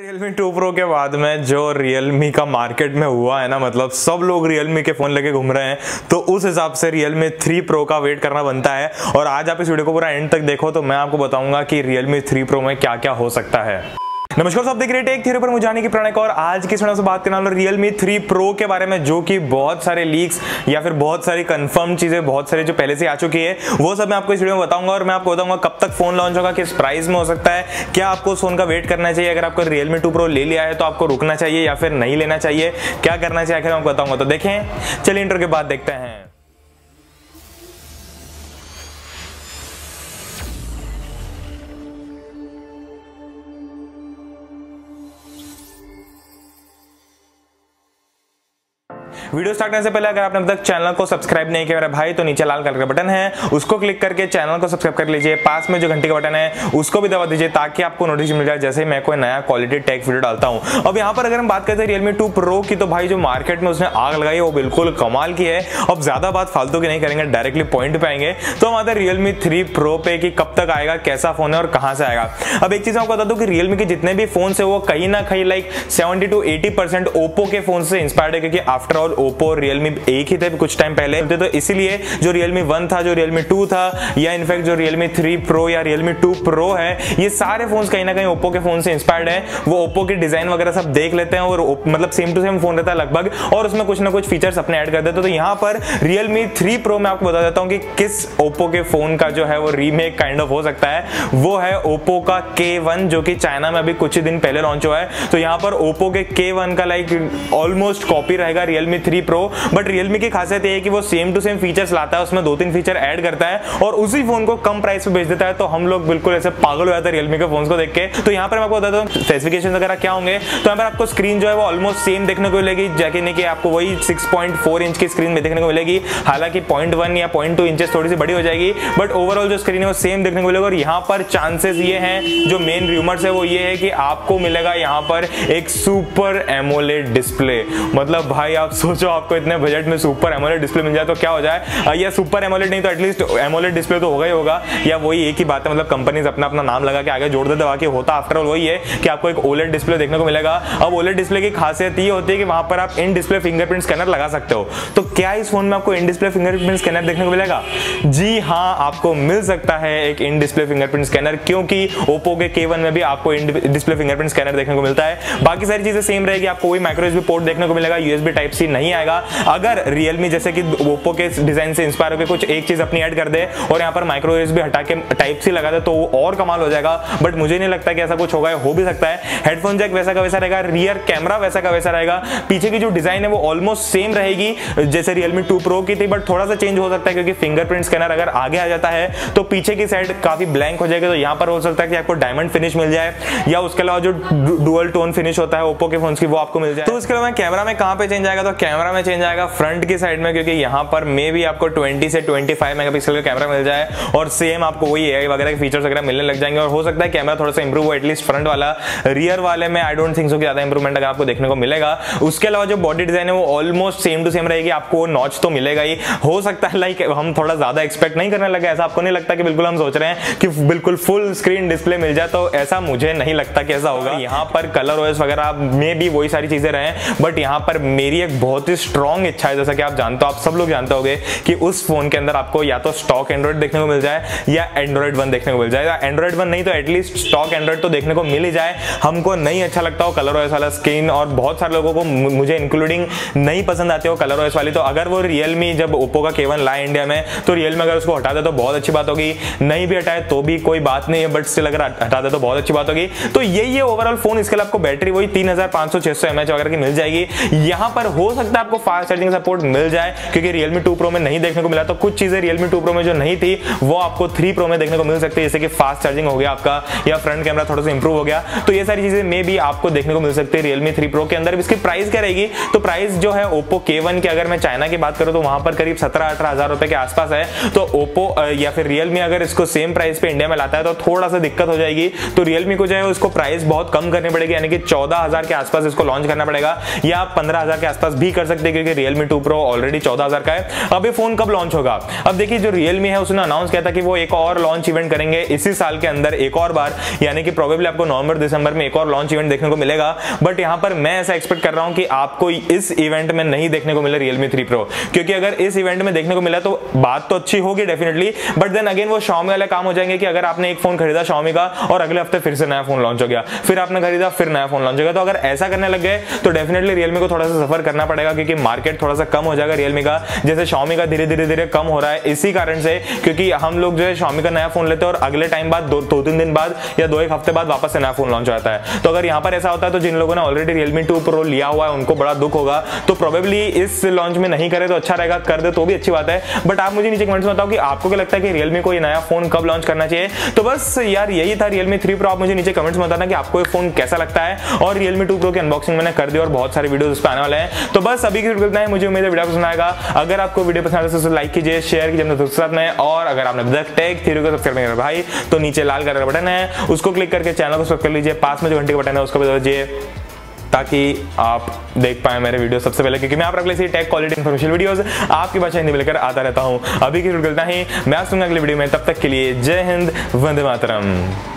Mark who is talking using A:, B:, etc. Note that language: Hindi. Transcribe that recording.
A: Realme 2 Pro के बाद में जो Realme का मार्केट में हुआ है ना मतलब सब लोग Realme के फ़ोन लेके घूम रहे हैं तो उस हिसाब से Realme 3 Pro का वेट करना बनता है। और आज आप इस वीडियो को पूरा एंड तक देखो तो मैं आपको बताऊँगा कि Realme 3 Pro में क्या क्या हो सकता है। नमस्कार, सब देख रहे टेक थ्री पर मुझे जाने की प्रणय और आज की समय से बात करने वाला Realme 3 Pro के बारे में, जो कि बहुत सारे लीक्स या फिर बहुत सारी कंफर्म चीज़ें, बहुत सारी जो पहले से आ चुकी है, वो सब मैं आपको इस वीडियो में बताऊँगा और मैं आपको बताऊँगा कब तक फ़ोन लॉन्च होगा, किस प्राइस में हो सकता है, क्या आपको फ़ोन का वेट करना चाहिए। अगर आपको रियलमी टू प्रो ले लिया है तो आपको रुकना चाहिए या फिर नहीं लेना चाहिए, क्या करना चाहिए, आखिर मैं बताऊँगा। तो देखें, चलिए इंटर के बाद देखते हैं। वीडियो स्टार्ट करने से पहले अगर आपने अब तक चैनल को सब्सक्राइब नहीं किया, मेरा भाई तो नीचे लाल कलर का बटन है, उसको क्लिक करके चैनल को सब्सक्राइब कर लीजिए। पास में जो घंटे का बटन है, उसको भी दबा दीजिए ताकि आपको नोटिफिकेशन मिल जाए, जैसे मैं कोई नया क्वालिटी टेक वीडियो डालता हूँ। अब यहाँ पर अगर हम बात करते हैं रियलमी टू प्रो की तो भाई जो मार्केट में उसने आग लगाई, वो बिल्कुल कमाल की है। अब ज़्यादा बात फालतू की नहीं करेंगे डायरेक्टली पॉइंट पे आएँगे। तो हम आते रियलमी थ्री प्रो पे कि कब तक आएगा, कैसा फ़ोन है और कहाँ से आएगा। अब एक चीज़ आपको बता दू कि रियलमी के जितने भी फ़ोन है, वो कहीं ना कहीं like seventy two eighty percent Oppo के फ़ोन से इंस्पायर्ड है, क्योंकि आफ्टर ऑल ओप्पो और रियलमी एक ही थे कुछ टाइम पहले। तो इसीलिए जो Realme 1 था, जो Realme 2 था, या इनफैक्ट जो Realme 3 Pro या Realme 2 Pro है, ये सारे फ़ोन कहीं ना कहीं Oppo के फ़ोन से इंस्पायर्ड है। वो Oppo के डिज़ाइन वगैरह सब देख लेते हैं और मतलब सेम टू सेम फ़ोन रहता है लगभग। और उसमें कुछ ना कुछ फीचर्स अपने ऐड कर देते तो यहाँ पर रियलमी थ्री प्रो मैं आपको बता देता हूँ कि किस Oppo के फ़ोन का जो है वो रीमेक काइंड ऑफ़ हो सकता है। वो है Oppo का K1 जो कि चाइना में अभी कुछ ही दिन पहले लॉन्च हुआ है। तो यहाँ पर Oppo के K1 का लाइक ऑलमोस्ट कॉपी रहेगा Realme 3 Pro बट रियलमी की खासियत है कि वो सेम टू सेम फीचर्स लाता है, उसमें दो तीन फीचर ऐड करता है और उसी फ़ोन को कम प्राइस पे बेच देता है। तो हम लोग बिल्कुल ऐसे पागल हो जाते हैं रियलमी के फ़ोन को देख के। तो यहाँ पर मैं आपको बताता हूँ स्पेसिफिकेशन वगैरह क्या होंगे। तो यहाँ पर आपको स्क्रीन जो है वो ऑलमोस्ट सेम देखने को मिलेगी। जैसे नहीं कि आपको वही सिक्स इंच की स्क्रीन में देखने को मिलेगी। हालाँकि पॉइंट या पॉइंट टू इंचेस थोड़ी सी बड़ी हो जाएगी बट ओवरऑल जो स्क्रीन है वो सेम देखने को मिलेगा। और यहाँ पर चांसेस ये हैं, जो मेन रूमर्स है वो ये है कि आपको मिलेगा यहाँ पर एक सुपर एमोलेड डिस्प्ले मतलब भाई, आप सोचो आपको इतने बजट में सुपर एमोलेड डिस्प्ले मिल जाए तो क्या हो जाए? या सुपर एमोलेड नहीं तो एटलीस्ट एमोलेड डिस्प्ले तो होगा ही होगा। या वही एक ही बात है मतलब कंपनीज़ अपना अपना नाम लगा के आगे जोड़ देते बाकी होता आफ्टर ऑल वही है कि आपको एक ओलेड डिस्प्ले देखने को मिलेगा। अब ओलेड डिस्प्ले की खासियत ये होती है कि वहाँ पर आप इन डिस्प्ले फिंगरप्रिंट स्कैनर लगा सकते हो। तो क्या इस फ़ोन में आपको इन डिस्प्ले फिंगरप्रिंट स्कैनर देखने को मिलेगा? जी हाँ आपको मिल सकता है एक इन डिस्प्ले फिंगरप्रिंट स्कैनर क्योंकि ओप्पो के के में भी आपको इन डिस्प्ले फिंगरप्रिंट स्कैनर देखने को मिलता है। बाकी सारी चीज़ें सेम रहेगी, आपको वही माइक्रो पोर्ट देखने को मिलेगा यूएसबी टाइप सी नहीं आएगा। अगर रियलमी जैसे कि ओप्पो के डिज़ाइन से इंस्पायर होकर कुछ एक चीज़ अपनी ऐड कर दे और यहाँ पर माइक्रो यूएसबी हटा के टाइप सी लगा दे तो वो और कमाल हो जाएगा। बट मुझे नहीं लगता कि ऐसा कुछ होगा, हो भी सकता है। हेडफोन जैक वैसा का वैसा रहेगा रियर कैमरा वैसा का वैसा रहेगा। पीछे की जो डिज़ाइन है, वो ऑलमोस्ट सेम रहेगी, जैसे रियलमी टू प्रो की थी बट थोड़ा सा चेंज हो सकता है, क्योंकि फिंगरप्रिंट स्कैनर अगर आगे आ जाता है तो पीछे की साइड काफ़ी ब्लैंक हो जाएगा। तो यहाँ पर हो सकता है कि आपको डायमंड फिनिश मिल जाए, या उसके अलावा जो डुअल टोन फिनिश होता है ओप्पो के फ़ोन की, वो आपको मिल जाए। तो उसके अलावा कैमरा में कहाँ पे चेंज आएगा? तो कैमरा में चेंज आएगा फ्रंट की साइड में क्योंकि यहाँ पर मे भी आपको 20 से 25 मेगापिक्सल का कैमरा मिल जाए और सेम आपको वही एआई वगैरह के फीचर्स वगैरह मिलने लग जाएँगे। और हो सकता है कैमरा थोड़ा सा इंप्रूव हो एटलीस्ट फ्रंट वाला। रियर वाले में आई डोंट थिंक सो कि ज़्यादा इंप्रूवमेंट अगर आपको देखने को मिलेगा। उसके अलावा जो बॉडी डिज़ाइन है वो ऑलमोस्ट सेम टू सेम रहेगी। आपको नॉच तो मिलेगा ही। हो सकता है लाइक हम थोड़ा ज़्यादा एक्सपेक्ट नहीं करने लगे। ऐसा आपको नहीं लगता कि बिल्कुल हम सोच रहे हैं कि बिल्कुल फुल स्क्रीन डिस्प्ले मिल जाए तो ऐसा मुझे नहीं लगता कि ऐसा होगा। यहाँ पर कलर ओएस वगैरह में भी वही सारी चीज़ें रहे बट यहाँ पर मेरी एक बहुत ही स्ट्रॉन्ग इच्छा है। जैसा कि आप जानते हो, आप सब लोग जानते होगे कि उस फ़ोन के अंदर आपको या तो स्टॉक एंड्रॉइड देखने को मिल जाए या एंड्रॉइड वन देखने को मिल जाए। या एंड्रॉइड वन नहीं तो एटलीस्ट स्टॉक एंड्रॉइड तो देखने को मिल ही जाए। हमको नहीं अच्छा लगता हो कलर ओएस वाला स्क्रीन और बहुत सारे लोगों को मुझे इंक्लूडिंग नहीं पसंद आती हो कलर ओएस वाली। तो अगर वो रियलमी जब ओप्पो का केवन लाए इंडिया में तो रियलमी अगर उसको हटा दे तो बहुत अच्छी बात होगी। नहीं भी हटाए तो भी कोई बात नहीं है बट स्टिल अगर हटा दे तो बहुत अच्छी बात होगी। तो यही है ओवरऑल फ़ोन इसके लिए आपको बैटरी वही तीन हज़ार पाँच सौ छह सौ एमएच वगैरह की मिल जाएगी। यहाँ पर हो सकता है आपको फास्ट चार्जिंग सपोर्ट मिल जाए, क्योंकि रियलमी टू प्रो में नहीं देखने को मिला तो कुछ चीज़ें रियलमी टू प्रो में जो नहीं थी, वो आपको थ्री प्रो में देखने को मिल सकती है। जैसे कि फास्ट चार्जिंग हो गया आपका, या फ्रंट कैमरा थोड़ा सा इंप्रूव हो गया तो ये सारी चीज़ें मे भी आपको देखने को मिल सकती है रियलमी थ्री प्रो के अंदर। इसकी प्राइस क्या रहेगी? तो प्राइस जो है ओप्पो के वन की, अगर मैं चाइना की बात करूँ तो वहाँ पर करीब सत्रह अठारह हज़ार रुपए के आसपास है। तो ओप्पो या फिर रियलमी अगर इसको सेम प्राइस पे इंडिया में लाता है तो थोड़ा सा दिक्कत हो जाएगी। तो रियलमी को जो है उसको प्राइस बहुत कम करनी पड़ेगी, यानी कि चौदह के आसपास इसको लॉन्च करना पड़ेगा, या पंद्रह के आसपास भी कर कर सकते क्योंकि रियलमी टू प्रो ऑलरेडी चौदह हज़ार का है। अब ये फ़ोन कब लॉन्च होगा? अब देखिए, जो रियलमी है, उसने अनाउंस किया था कि वो एक और लॉन्च इवेंट करेंगे इसी साल के अंदर, एक और बार। यानी कि प्रोबेबली आपको नवंबर, दिसंबर में एक और लॉन्च इवेंट देखने को मिलेगा। बट यहाँ पर मैं ऐसा एक्सपेक्ट कर रहा हूँ कि आपको इस इवेंट में नहीं देखने को मिला रियलमी थ्री प्रो क्योंकि अगर इस इवेंट में देखने को मिला तो बात तो अच्छी होगी डेफिनेटली बट देन अगेन वो शॉमी वाले काम हो जाएँगे कि अगर आपने एक फ़ोन खरीदा शॉमी का, और अगले हफ़्ते फिर से नया फ़ोन लॉन्च हो गया। फिर आपने खरीदा, फिर नया फ़ोन लॉन्च हो गया। तो अगर ऐसा करने लग गए तो डेफिनेटली रियलमी को थोड़ा सा सफ़र करना पड़ेगा। क्योंकि मार्केट थोड़ा सा कम हो जाएगा रियलमी का। जैसे शॉमी का धीरे धीरे धीरे कम हो रहा है इसी कारण से क्योंकि हम लोग जो है शॉमी का नया फ़ोन लेते हैं और अगले टाइम बाद दो, दो तीन दिन बाद या दो एक हफ़्ते बाद वापस से नया फ़ोन लॉन्च होता है। तो अगर यहाँ पर ऐसा होता है तो जिन लोगों ने ऑलरेडी रियलमी टू प्रो लिया हुआ है उनको बड़ा दुख होगा। तो प्रोबेबली इस लॉन्च में नहीं करे तो अच्छा रहेगा कर दे तो भी अच्छी बात है। बट आप मुझे नीचे कमेंट्स में बताओ कि आपको क्या लगता है कि रियलमी को ये नया फ़ोन कब लॉन्च करना चाहिए? तो बस यार यही था रियलमी थ्री प्रो आप मुझे नीचे कमेंट्स में बताना कि आपको ये फ़ोन कैसा लगता है। और रियलमी टू प्रो की अनबॉक्सिंग मैंने कर दी और बहुत सारे वीडियो उस पर आने वाले हैं। तो बस अभी की है मुझे उम्मीद है वीडियो पसंद आएगा। अगर आपको वीडियो पसंद आए तो लाइक कीजिए शेयर कीजिए, अपने दोस्तों साथ में और अगर आपने तक टेक थ्री को सब्सक्राइब नहीं करा भाई तो नीचे लाल कलर का बटन है, उसको क्लिक करके चैनल को सब्सक्राइब कर लीजिए। पास में जो घंटे का बटन है, उसको बता दीजिए, ताकि आप देख पाए मेरे वीडियो सबसे पहले। क्योंकि मैं आप रख टेक क्वालिटी इन्फॉर्मेशन वीडियोस आपकी भाषा हिंदी में लेकर आता रहता हूँ। अभी की वीडियो ही, मैं सुनूँगा अगली वीडियो में, तब तक के लिए जय हिंद, वंदे मातरम।